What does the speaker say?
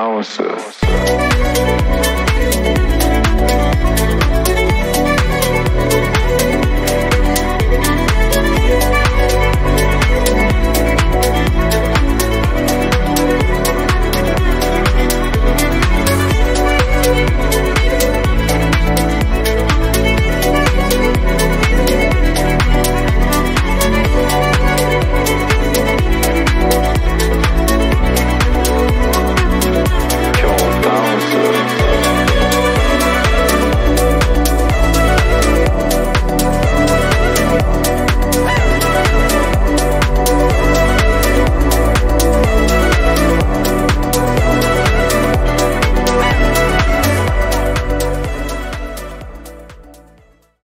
Analysis.